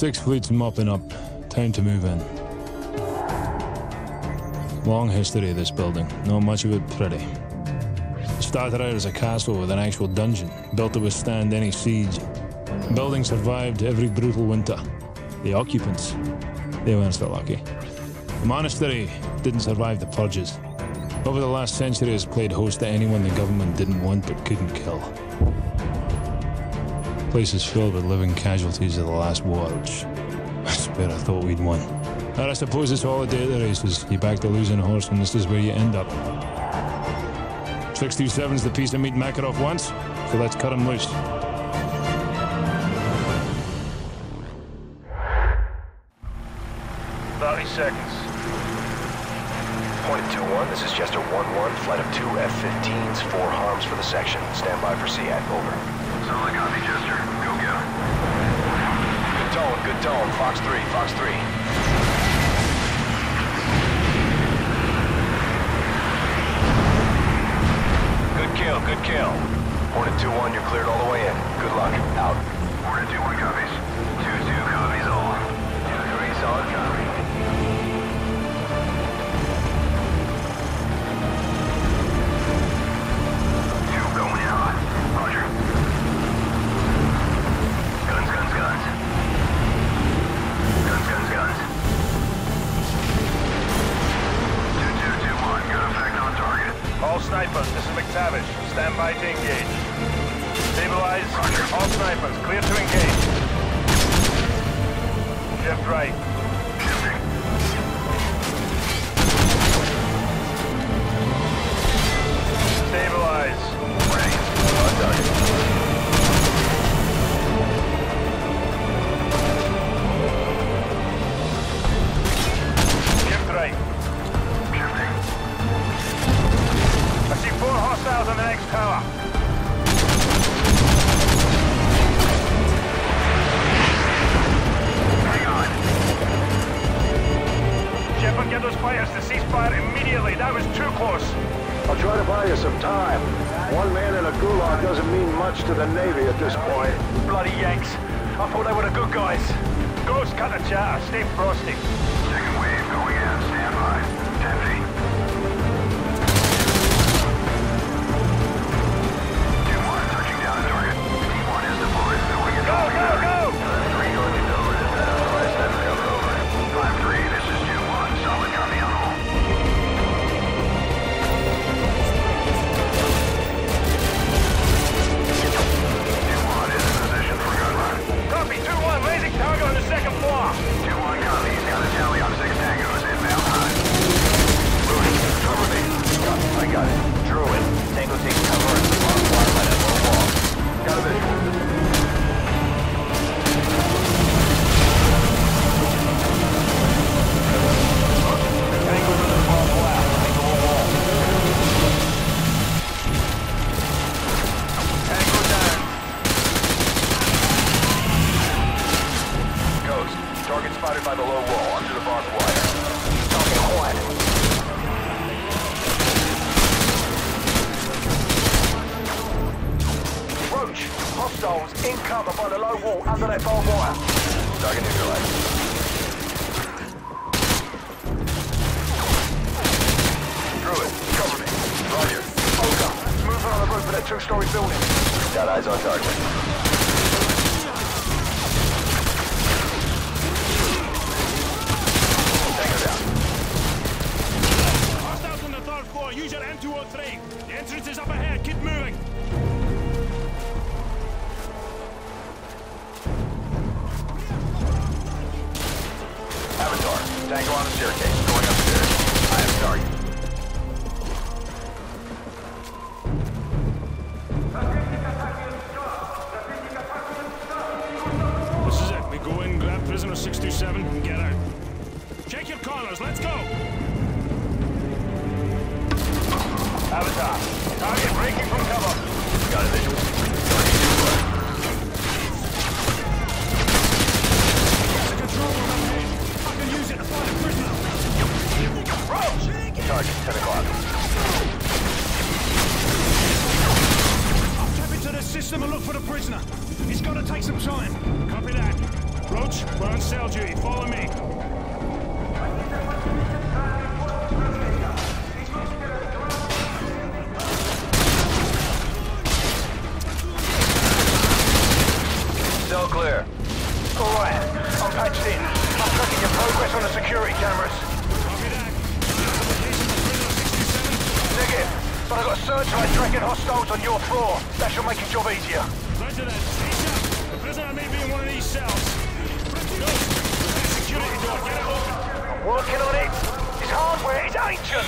Six fleets mopping up. Time to move in. Long history of this building. Not much of it pretty. Started out as a castle with an actual dungeon, built to withstand any siege. The building survived every brutal winter. The occupants, they weren't so lucky. The monastery didn't survive the purges. Over the last century has played host to anyone the government didn't want but couldn't kill. Place is filled with living casualties of the last war, which I swear I thought we'd won. And I suppose it's all a day at the races. You back the losing horse and this is where you end up. 627's the piece of meat Makarov wants, so let's cut him loose. Thirty seconds. Point two one. This is Chester one one. Flight of two F-15s. Four harms for the section. Stand by for SEAD. Over. Solid copy, Chester. Go get him. Good tone. Good tone. Fox three. Fox three. Good kill. Good kill. Hornet two one. You're cleared all the way clear to engage. Shift right. Those to cease fire immediately. That was too close. I'll try to buy you some time. One man in a gulag doesn't mean much to the Navy at this point. Bloody Yanks. I thought they were the good guys. Ghost, cut the chatter. Stay frosty. Two-story building. Got eyes on target. I'll tap into the system and look for the prisoner. It's gonna take some time. Copy that. Roach, we're cell duty. Follow me. Got searchlights tracking hostiles on your floor. That should make your job easier. Roger that. Station. The prisoner may be in one of these cells. That security door. Get open. I'm working on it. This hardware is ancient.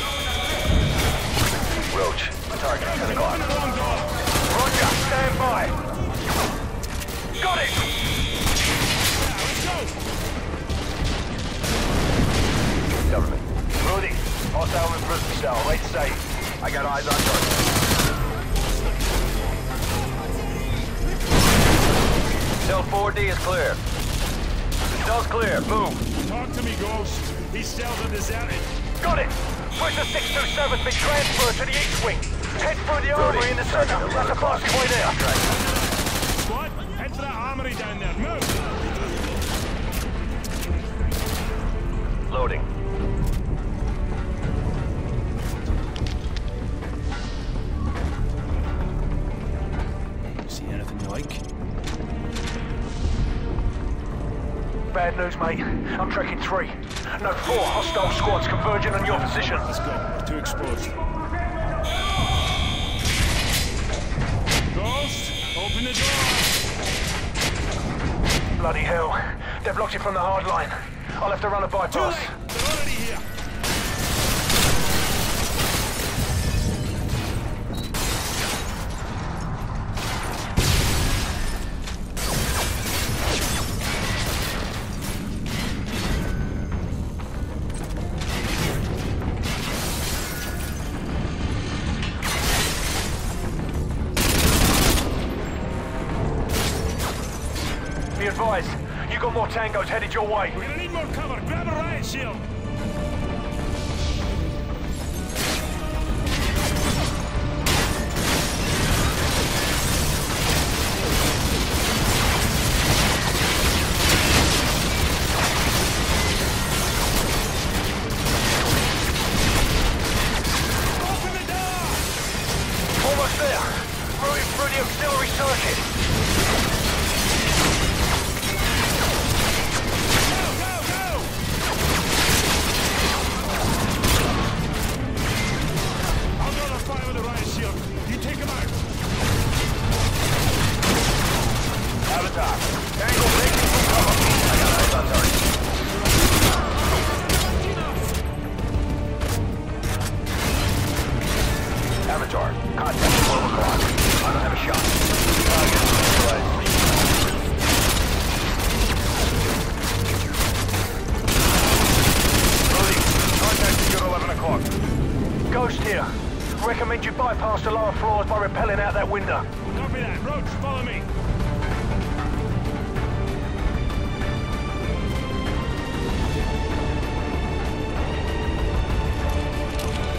Roach, target 10 o'clock. Open the. Roger, stand by. Got it. Let's go. Government. Rudy, hostile in prison cell. Late safe. I got eyes on target. Cell 4D is clear. Cell's clear. Move. Talk to me, Ghost. These cells are deserted. Got it. Prisoner 627's been transferred to the East Wing. Head through the armory in the center. That's the fastest way there. Squad, head for that armory down there. Move. Loading. See anything you like? Bad news, mate. I'm tracking three. No, four hostile squads converging on your position. Let's go. We're too exposed. Ghost, open the door. Bloody hell. They've blocked it from the hard line. I'll have to run a bypass. Tangos headed your way. We're gonna need more cover. Grab a riot shield.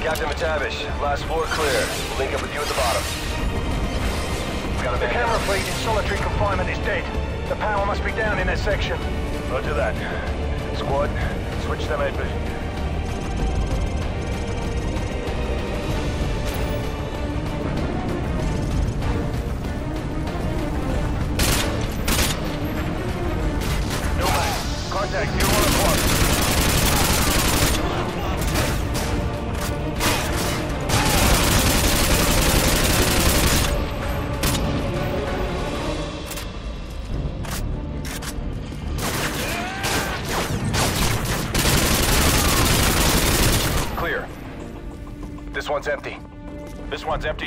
Captain MacTavish, last floor clear. We'll link up with you at the bottom. Got a The camera feed in solitary confinement is dead. The power must be down in that section. Roger that. Squad, switch to night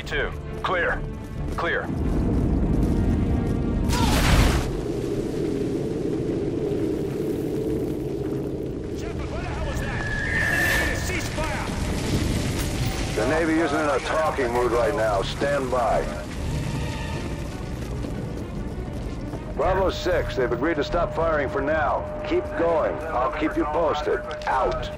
Too. Clear. Clear. The Navy isn't in a talking mood right now. Stand by. Bravo 6, they've agreed to stop firing for now. Keep going. I'll keep you posted. Out.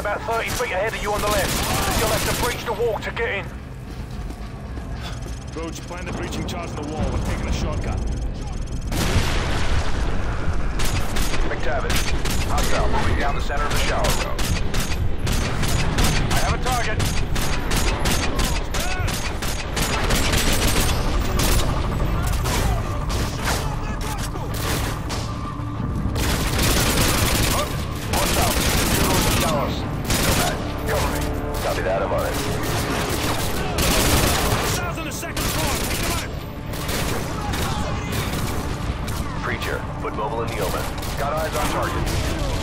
About 30 feet ahead of you on the left. You'll have to breach the wall to get in. Roach, plant the breaching charge in the wall. We're taking a shortcut. MacTavish, hostile moving down the center of the shower room. I have a target.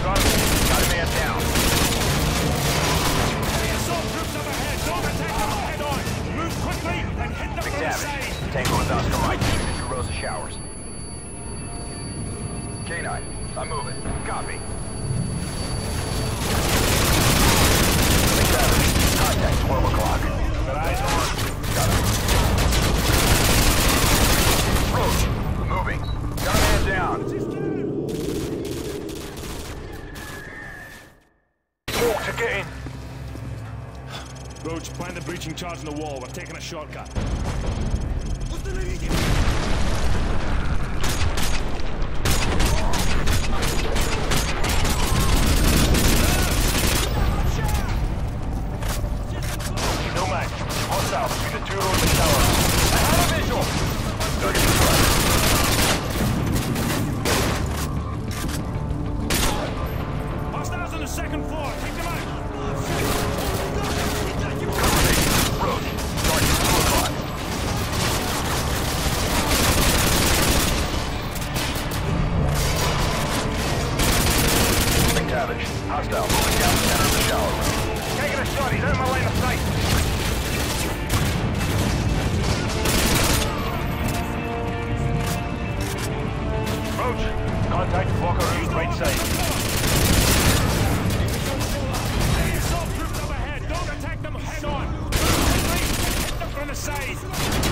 Got a man down. Assault troops ahead. Don't attack them head on. Move quickly and hit. Tango and Oscar Mike, rows of showers. K9, I'm moving. Copy. MacTavish, contact 12 o'clock. Got eyes on. Got him. Roach, moving. Got a man down. Walk to get in. Roach, plant the breaching charge in the wall. We're taking a shortcut. Nomad, hostile between the two rows of shower. I have a visual. Second floor. Take them out. Hit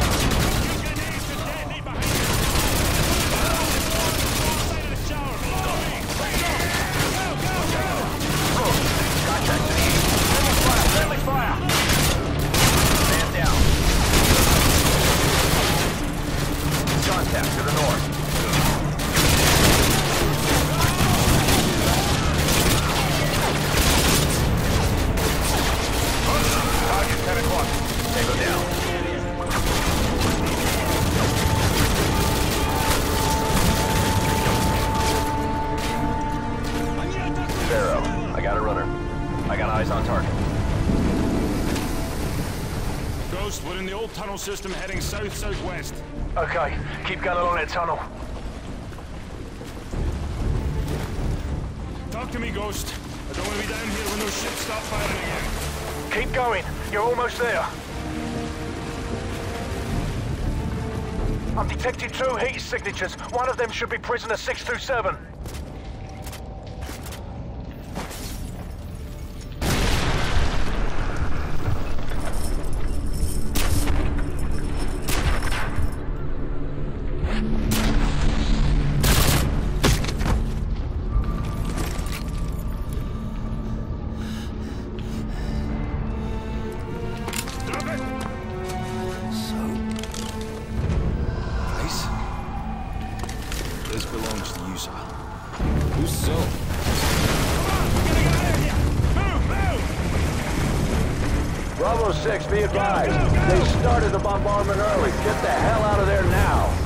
tunnel system heading south-southwest. Okay, keep going along that tunnel. Talk to me, Ghost. I don't want to be down here when those ships stop firing again. Keep going. You're almost there. I've detected two heat signatures. One of them should be prisoner 627. Sir. Who's so? Bravo 6, be advised. They started the bombardment early. Get the hell out of there now.